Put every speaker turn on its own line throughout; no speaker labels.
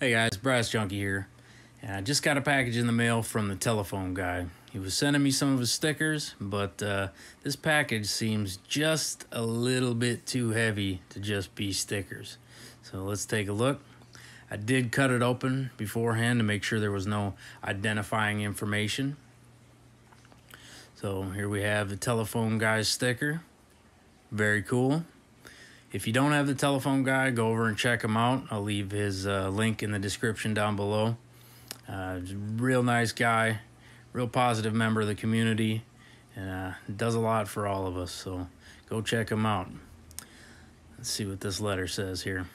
Hey guys, Brass Junkie here. And I just got a package in the mail from the telephone guy. He was sending me some of his stickers, but uh, this package seems just a little bit too heavy to just be stickers. So let's take a look. I did cut it open beforehand to make sure there was no identifying information. So here we have the telephone guy's sticker. Very cool. If you don't have the telephone guy, go over and check him out. I'll leave his uh, link in the description down below. Uh, real nice guy, real positive member of the community, and uh, does a lot for all of us. So go check him out. Let's see what this letter says here.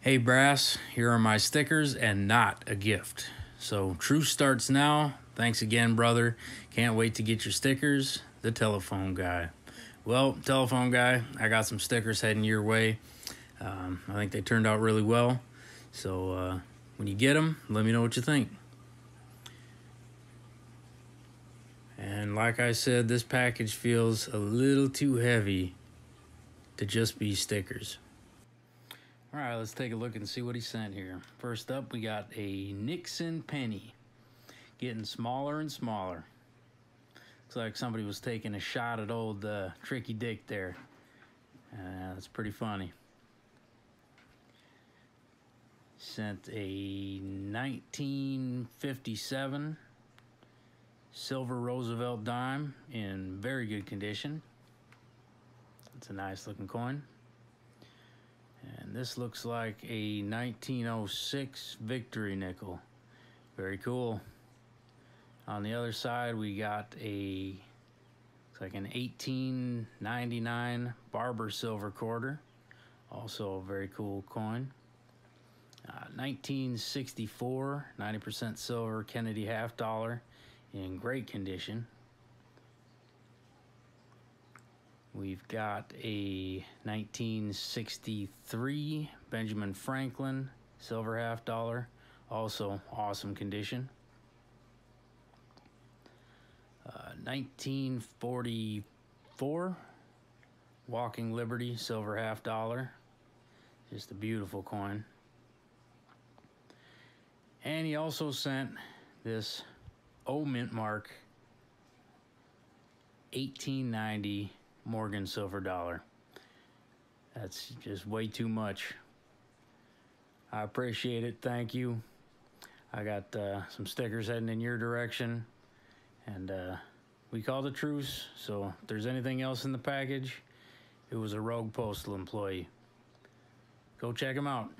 Hey Brass, here are my stickers and not a gift. So truce starts now. Thanks again, brother. Can't wait to get your stickers. The telephone guy. Well, telephone guy, I got some stickers heading your way. Um, I think they turned out really well. So uh, when you get them, let me know what you think. And like I said, this package feels a little too heavy to just be stickers. All right, let's take a look and see what he sent here. First up, we got a Nixon penny. Getting smaller and smaller. Like somebody was taking a shot at old uh, Tricky Dick there. Uh, that's pretty funny. Sent a 1957 silver Roosevelt dime in very good condition. It's a nice looking coin. And this looks like a 1906 victory nickel. Very cool. On the other side, we got a, it's like an 1899 Barber silver quarter. Also a very cool coin. Uh, 1964, 90% silver Kennedy half dollar in great condition. We've got a 1963 Benjamin Franklin silver half dollar, also awesome condition. 1944 Walking Liberty silver half dollar. Just a beautiful coin. And he also sent this O Mint Mark 1890 Morgan silver dollar. That's just way too much. I appreciate it. Thank you. I got uh, some stickers heading in your direction. And uh, we called a truce, so if there's anything else in the package, it was a rogue postal employee. Go check him out.